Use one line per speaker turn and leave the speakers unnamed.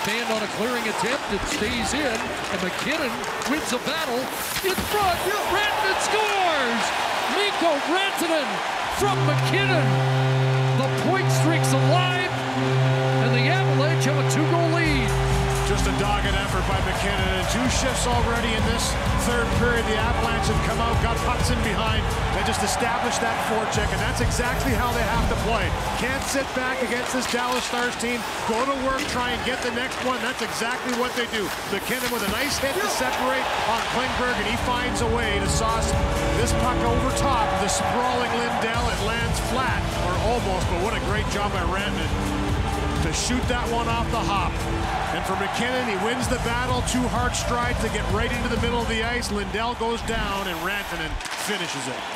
Left-hand on a clearing attempt. It stays in. And MacKinnon wins the battle. In front. Rantanen scores! Mikko Rantanen from MacKinnon. The point streak's alive. And the Avalanche have a two-goal lead.
Just a dogged effort by MacKinnon, And two shifts already in this third period. The Avalanche have come out, got Hudson behind, and just established that forecheck. And that's exactly how they have to play. Can't sit back against this Dallas Stars team. Go to work, try and get the next one. That's exactly what they do. MacKinnon with a nice hit to separate on Klingberg, and he finds a way to sauce this puck over top. The sprawling Lindell. It lands flat, or almost, but what a great job by Rantanen to shoot that one off the hop. And for MacKinnon, he wins the battle. Two hard strides to get right into the middle of the ice. Lindell goes down, and Rantanen finishes it.